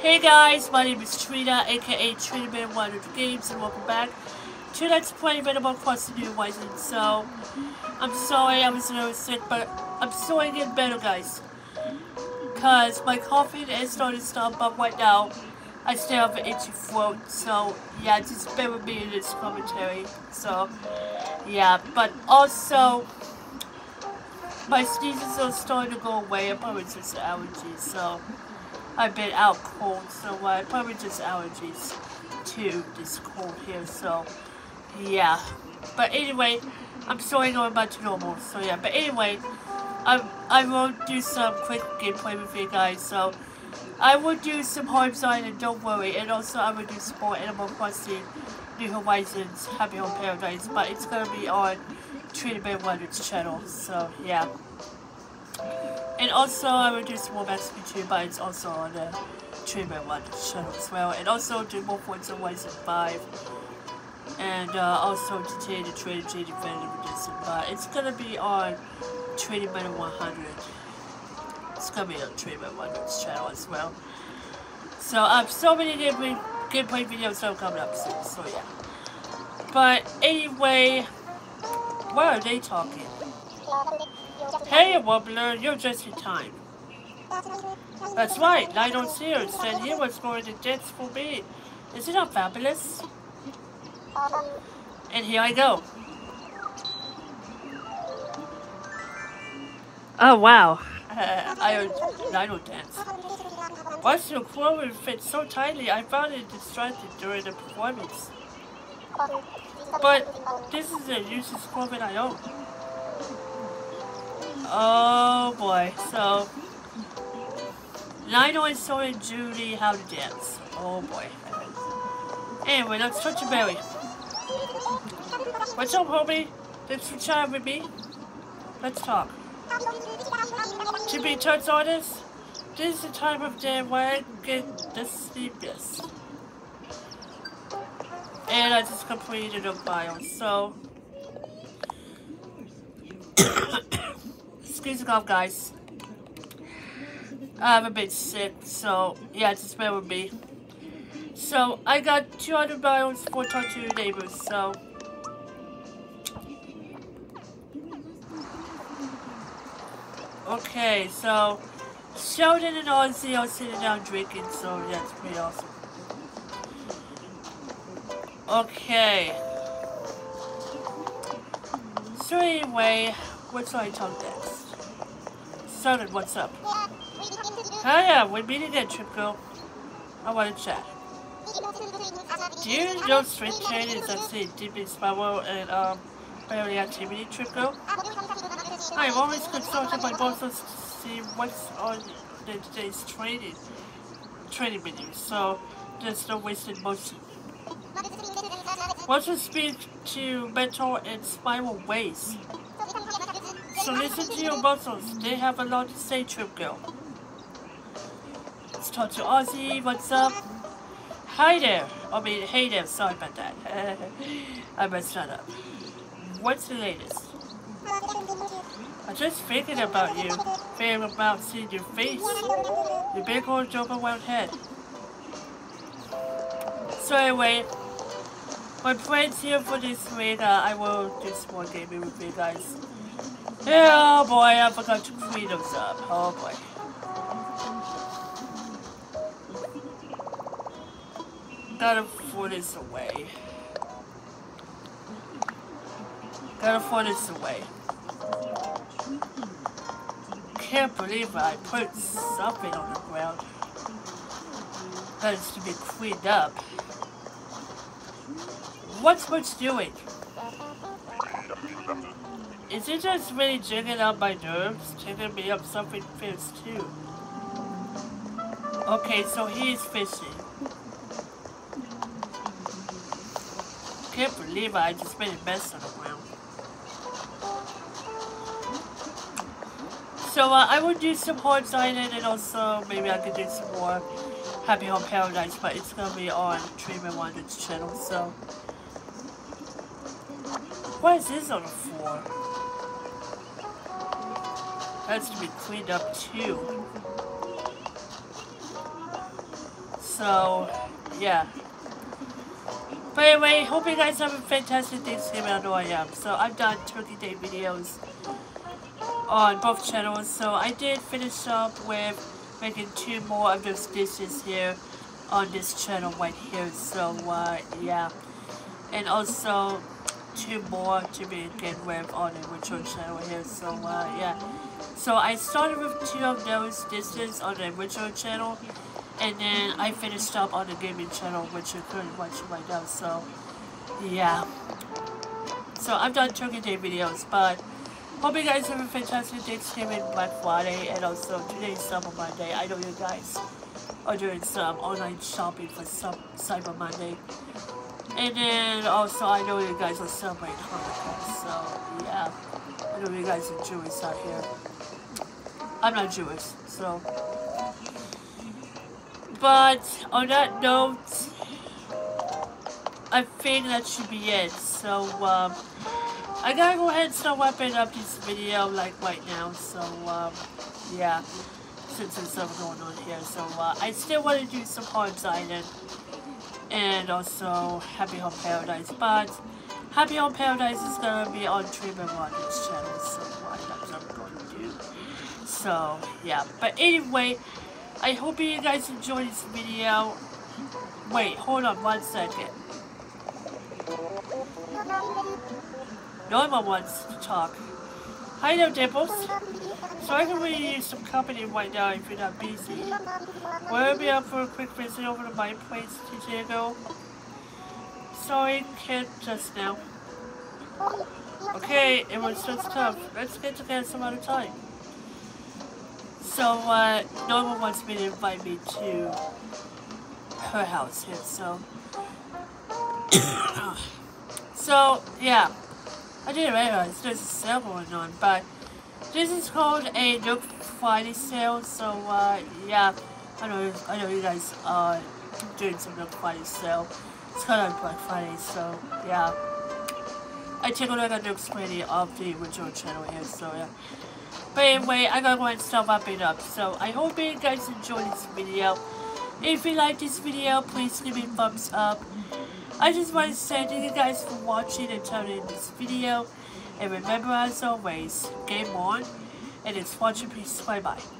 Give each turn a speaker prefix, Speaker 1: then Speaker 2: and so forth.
Speaker 1: Hey guys, my name is Trina, aka Trinamiller100 Games, and welcome back to Let's Play Animal Crossing the New Horizon. So, I'm sorry I was a little sick, but I'm still getting better, guys. Because my coughing is starting to stop, but right now, I still have an itchy throat, so yeah, just bear with me in this commentary. So, yeah, but also, my sneezes are starting to go away. I probably just allergies, so... I've been out cold, so uh, probably just allergies to this cold here, so yeah. But anyway, I'm sorry going back to normal, so yeah. But anyway, I, I will do some quick gameplay with you guys, so I will do some home sign and don't worry, and also I will do some more Animal Crossing New Horizons Happy Home Paradise, but it's gonna be on Trina Man Wonders channel, so yeah. And also, I will do more Max too, but it's also on the Treatment 1 channel as well. And also do more Forza Horizon 5. And uh, also continue the Trading J Definitive Edition. But it's gonna be on Trinamiller100. It's gonna be on Man 100's channel as well. So, I have so many gameplay, gameplay videos are coming up soon, so yeah. But anyway, why are they talking? Hey, Wobbler, you're just in time. That's right, Lionel Sears said he was going to dance for me. Is it not fabulous? And here I go. Oh, wow. Uh, I heard Lionel dance. What's your clothing fit so tightly, I found it distracted during the performance. But this is a useless clothing I own. Oh boy, so Lionel is showing Judy how to dance. Oh boy. Anyway, let's touch a berry. What's up, homie? Thanks for chatting with me. Let's talk. To be touch artist, this is the time of day where I get the sleepiest. And I just completed a bio, so excuse me, guys. I'm a bit sick, so yeah, just bear with me. So I got 200 miles for talking to neighbors, so. Okay, so Sheldon and Ozzy are sitting down drinking, so that's pretty awesome. Okay. So anyway, what should I talk next? Started, what's up? Yeah, we're meeting again, Trip Girl. I want to chat. Do you know Strength Chain is actually deep in spiral and um barely activity, Trip Girl? I'm always consulted my bosses to see what's on the today's training training menu, so there's no wasted motion. Want to speak to mental and spiral ways. So listen to your muscles. They have a lot to say, Trip Girl. Let's talk to Ozzy. What's up? Hi there. I mean, hey there. Sorry about that. I messed that up. What's the latest? I just thinking about you. Thinking about seeing your face. Your big old overwhelmed head. So anyway, my friends here for this week, uh, I will do more gaming with you guys. Oh boy, I forgot to clean those up. Oh boy. Gotta put this away. Gotta put this away. Can't believe I put something on the ground. That is to be cleaned up. What's what's doing? Is it just really jigging up my nerves? Jigging me up something fierce too. Okay, so he's fishing. Can't believe I just made a mess on the ground. So uh, I will do some Harv's Island and also maybe I could do some more Happy Home Paradise, but it's gonna be on Treatment Wonders channel, so. What is this on the floor? Has to be cleaned up too. So, yeah. But anyway, hope you guys have a fantastic Thanksgiving. I know I am. So I've done Turkey Day videos on both channels. So I did finish up with making two more of those dishes here on this channel right here. So uh, yeah. And also two more to be begin with on the original channel here. So uh, yeah. So I started with two of those dishes on the original channel. And then I finished up on the gaming channel, which you're currently watching right now. So yeah. So I've done Turkey Day videos, but hope you guys have a fantastic Thanksgiving, Black Friday, and also today's Cyber Monday. I know you guys are doing some online shopping for some Cyber Monday. And then also I know you guys are celebrating Hanukkah, so yeah. I know you guys Jewish out here. I'm not Jewish, so. But on that note, I think that should be it. So, um, I gotta go ahead and start wrapping up this video, like, right now. So, um, yeah, since there's stuff going on here. So, uh, I still want to do some Harv's Island and also Happy Home Paradise. But Happy Home Paradise is gonna be on treatment this channel, so uh, that's what I'm going to do. So, yeah. But anyway, I hope you guys enjoyed this video. Wait, hold on one second. Norma wants to talk. Hi there, Dimples. So I can really use some company right now if you're not busy. Will be up for a quick visit over to my place, Diego? Sorry, can't just now. Okay, it was just tough. Let's get together some other time. So, uh, Norma wants me to invite me to her house here, so... so, yeah. I didn't realize there's a sale going on, but this is called a Nook Friday sale, so uh, yeah, I know I know you guys are doing some Nook Friday sale. It's kind of Black Friday, so yeah. I take a look at Nook's Friday of the original channel here, so yeah. But anyway, I gotta go and start wrapping up. So I hope you guys enjoyed this video. If you like this video, please give me a thumbs up. I just want to say thank you guys for watching and turning in this video. And remember as always, game on, and it's watching peace. Bye bye.